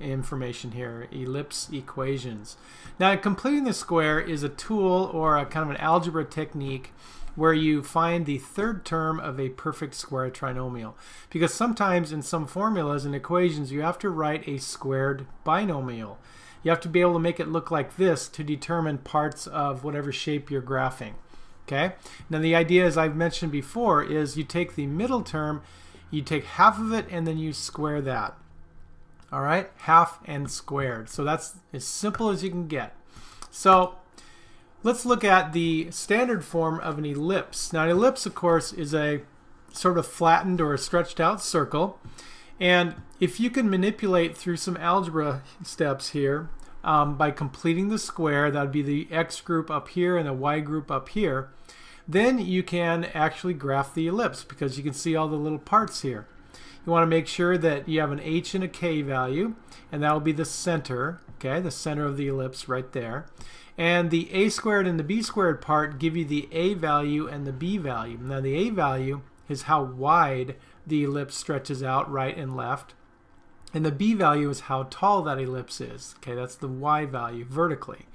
information here, ellipse equations. Now completing the square is a tool or a kind of an algebra technique where you find the third term of a perfect square trinomial. Because sometimes in some formulas and equations you have to write a squared binomial. You have to be able to make it look like this to determine parts of whatever shape you're graphing. Okay. Now the idea, as I've mentioned before, is you take the middle term, you take half of it, and then you square that. All right, half and squared. So that's as simple as you can get. So let's look at the standard form of an ellipse. Now an ellipse, of course, is a sort of flattened or stretched out circle. And if you can manipulate through some algebra steps here um, by completing the square, that would be the x group up here and the y group up here, then you can actually graph the ellipse because you can see all the little parts here. You want to make sure that you have an h and a k value, and that will be the center, okay, the center of the ellipse right there. And the a squared and the b squared part give you the a value and the b value. Now the a value is how wide the ellipse stretches out right and left. And the b value is how tall that ellipse is. Okay, that's the y value vertically.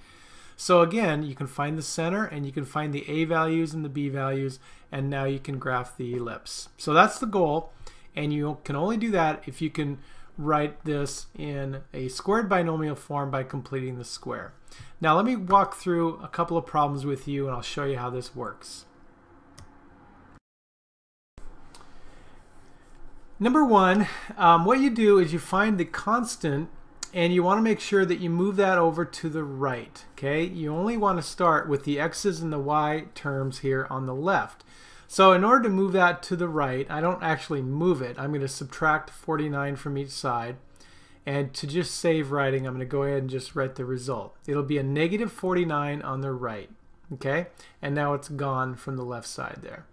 So again, you can find the center and you can find the a values and the b values and now you can graph the ellipse. So that's the goal and you can only do that if you can write this in a squared binomial form by completing the square. Now let me walk through a couple of problems with you and I'll show you how this works. Number one, um, what you do is you find the constant and you want to make sure that you move that over to the right. Okay, You only want to start with the x's and the y terms here on the left. So in order to move that to the right, I don't actually move it. I'm going to subtract 49 from each side. And to just save writing, I'm going to go ahead and just write the result. It'll be a negative 49 on the right. Okay? And now it's gone from the left side there.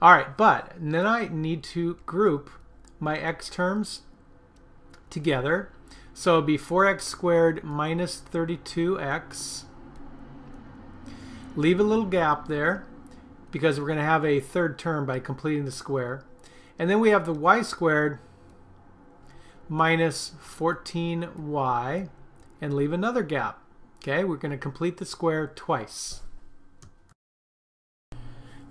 All right, but then I need to group my x terms together. So it'll be 4x squared minus 32x. Leave a little gap there because we're going to have a third term by completing the square. And then we have the y squared minus 14y and leave another gap. Okay, we're going to complete the square twice.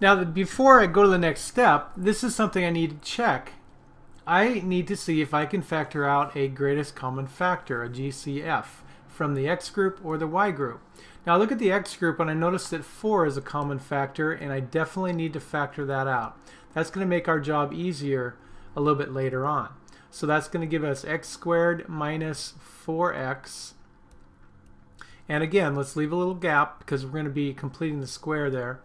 Now, before I go to the next step, this is something I need to check. I need to see if I can factor out a greatest common factor, a GCF, from the x group or the y group. Now look at the x group and I notice that 4 is a common factor and I definitely need to factor that out. That's going to make our job easier a little bit later on. So that's going to give us x squared minus 4x. And again, let's leave a little gap because we're going to be completing the square there.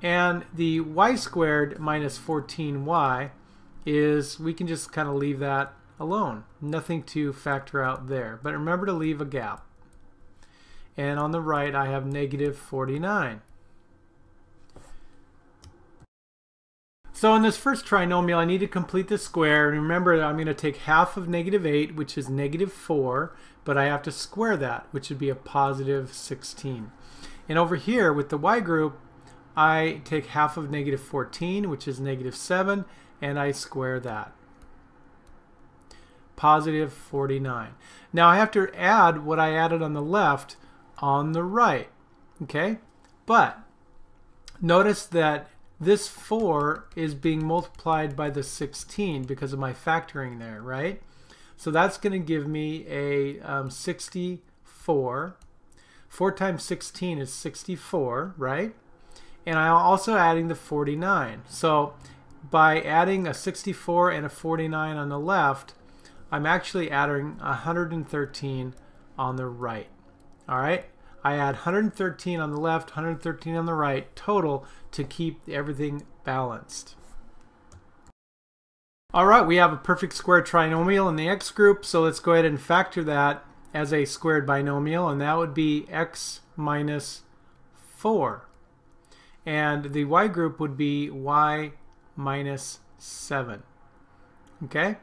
And the y squared minus 14y is, we can just kind of leave that alone. Nothing to factor out there. But remember to leave a gap and on the right I have negative 49. So in this first trinomial, I need to complete the square. And remember, I'm going to take half of negative 8, which is negative 4, but I have to square that, which would be a positive 16. And over here, with the y group, I take half of negative 14, which is negative 7, and I square that. Positive 49. Now I have to add what I added on the left, on the right. Okay? But notice that this 4 is being multiplied by the 16 because of my factoring there, right? So that's going to give me a um, 64. 4 times 16 is 64, right? And I'm also adding the 49. So by adding a 64 and a 49 on the left, I'm actually adding 113 on the right. All right, I add 113 on the left, 113 on the right, total to keep everything balanced. All right, we have a perfect square trinomial in the x group, so let's go ahead and factor that. as a squared binomial, and that would be x minus 4. And the y group would be y minus 7. Okay?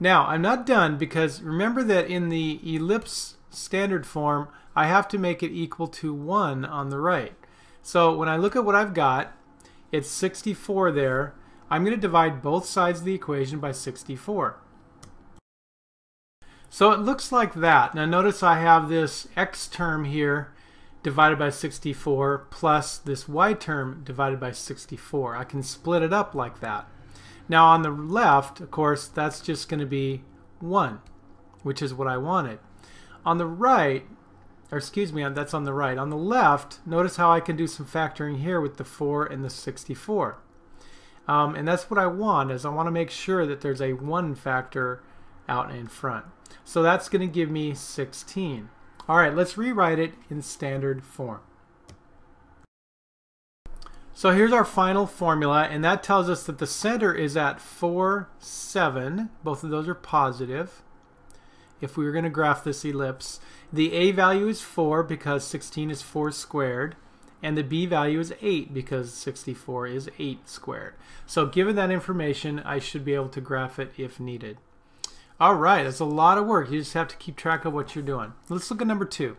Now, I'm not done because remember that in the ellipse standard form, I have to make it equal to 1 on the right. So when I look at what I've got, it's 64 there. I'm going to divide both sides of the equation by 64. So it looks like that. Now notice I have this x term here divided by 64 plus this y term divided by 64. I can split it up like that. Now on the left, of course, that's just going to be 1, which is what I wanted. On the right, or excuse me, that's on the right. On the left, notice how I can do some factoring here with the 4 and the 64. Um, and that's what I want, is I want to make sure that there's a 1 factor out in front. So that's going to give me 16. All right, let's rewrite it in standard form. So here's our final formula, and that tells us that the center is at 4, 7. Both of those are positive. If we were going to graph this ellipse, the a value is 4 because 16 is 4 squared, and the b value is 8 because 64 is 8 squared. So given that information, I should be able to graph it if needed. All right, that's a lot of work. You just have to keep track of what you're doing. Let's look at number 2.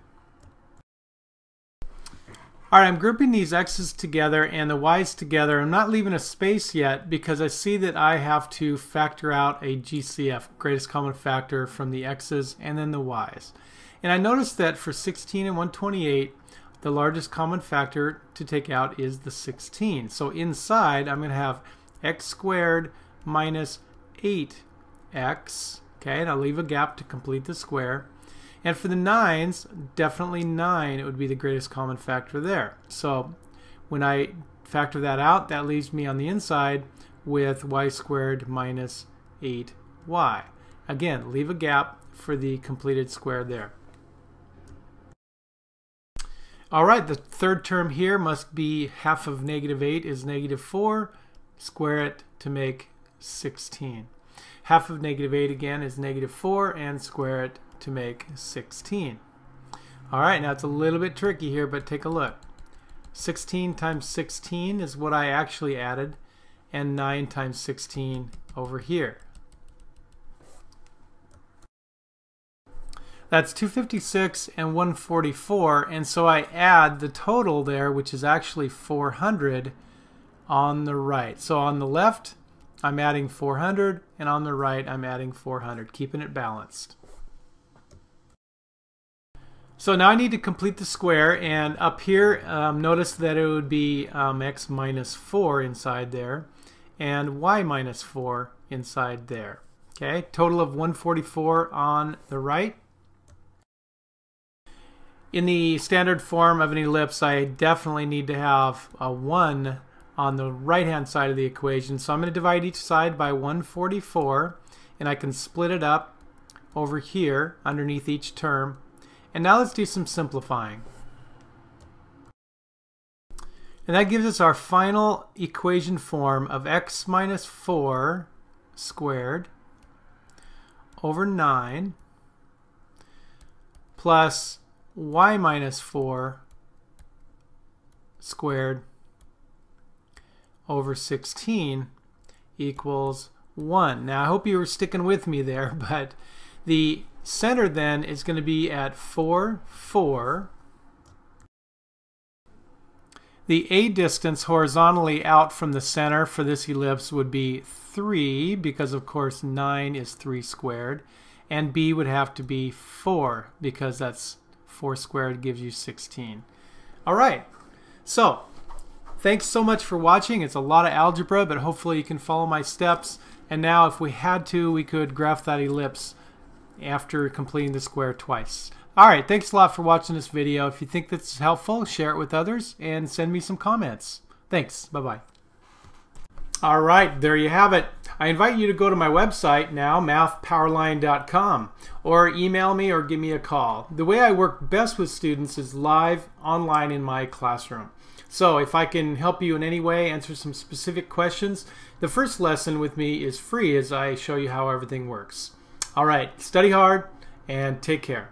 All right, I'm grouping these x's together and the y's together. I'm not leaving a space yet because I see that I have to factor out a GCF, greatest common factor, from the x's and then the y's. And I noticed that for 16 and 128, the largest common factor to take out is the 16. So inside, I'm going to have x squared minus 8x, okay, and I'll leave a gap to complete the square. And for the nines, definitely 9 it would be the greatest common factor there. So when I factor that out, that leaves me on the inside with y squared minus 8y. Again, leave a gap for the completed square there. All right, the third term here must be half of negative 8 is negative 4. Square it to make 16. Half of negative 8 again is negative 4 and square it to make 16. All right, now it's a little bit tricky here, but take a look. 16 times 16 is what I actually added, and 9 times 16 over here. That's 256 and 144, and so I add the total there, which is actually 400 on the right. So on the left, I'm adding 400, and on the right, I'm adding 400, keeping it balanced. So now I need to complete the square, and up here, um, notice that it would be um, x minus 4 inside there, and y minus 4 inside there. Okay, total of 144 on the right. In the standard form of an ellipse, I definitely need to have a 1 on the right-hand side of the equation. So I'm going to divide each side by 144, and I can split it up over here underneath each term and now let's do some simplifying. And that gives us our final equation form of x minus 4 squared over 9 plus y minus 4 squared over 16 equals 1. Now I hope you were sticking with me there, but the Center then is going to be at 4, 4. The A distance horizontally out from the center for this ellipse would be 3 because of course 9 is 3 squared and B would have to be 4 because that's 4 squared gives you 16. Alright, so thanks so much for watching. It's a lot of algebra but hopefully you can follow my steps and now if we had to we could graph that ellipse after completing the square twice. Alright, thanks a lot for watching this video. If you think this is helpful, share it with others and send me some comments. Thanks. Bye-bye. Alright, there you have it. I invite you to go to my website now, mathpowerline.com, or email me or give me a call. The way I work best with students is live online in my classroom. So if I can help you in any way, answer some specific questions, the first lesson with me is free as I show you how everything works. All right, study hard and take care.